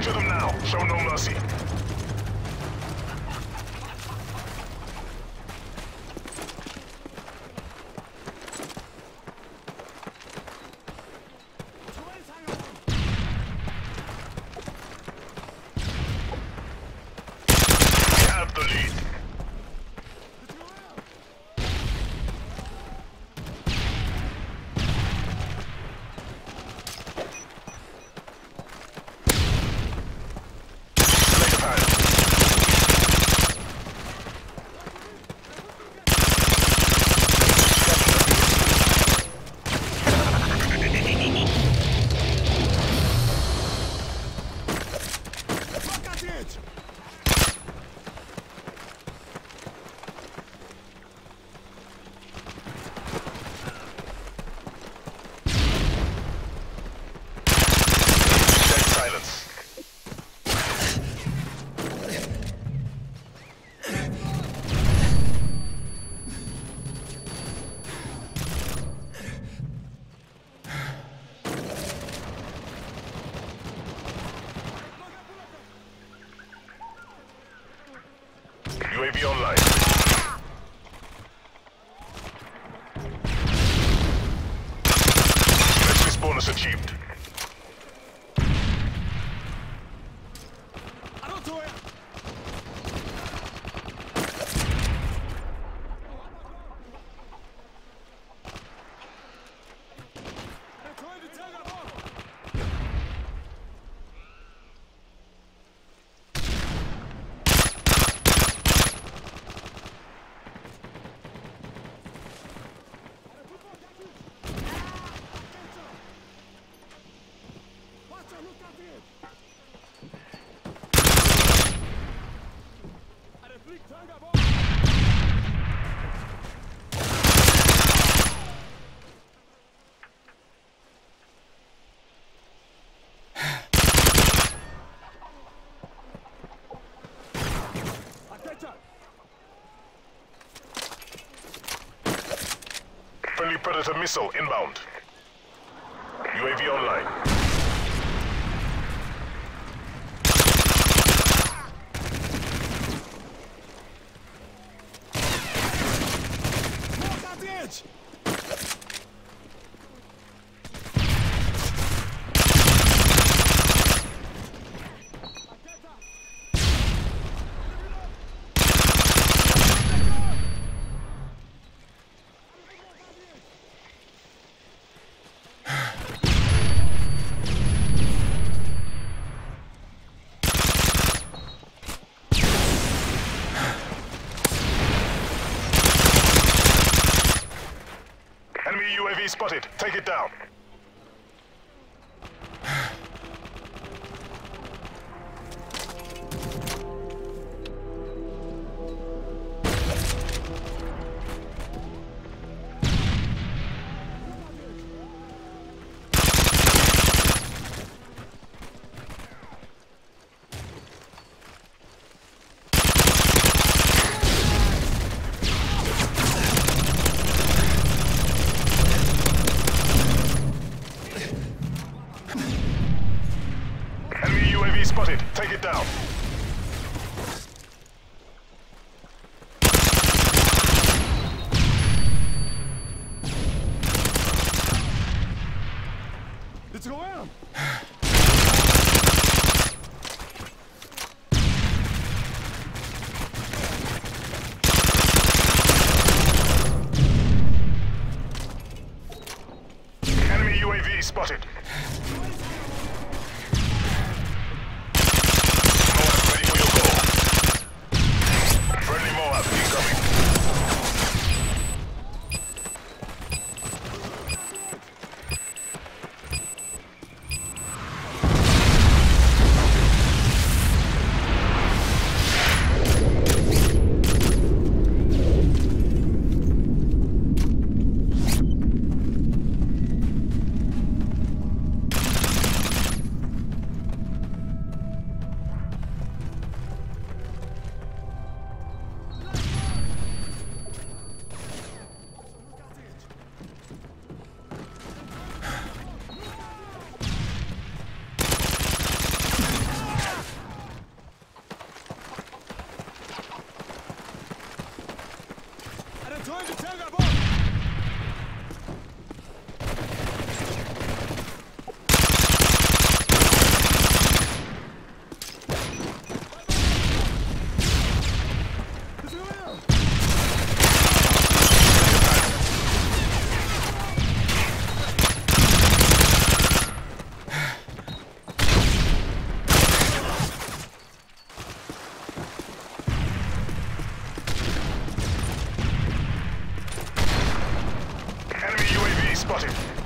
Butcher them now. Show no mercy. UAV online. This bonus achieved. Friendly Predator missile inbound. UAV online. Enemy UAV spotted. Take it down. spotted. Take it down. Let's go out. Enemy UAV spotted. spotted.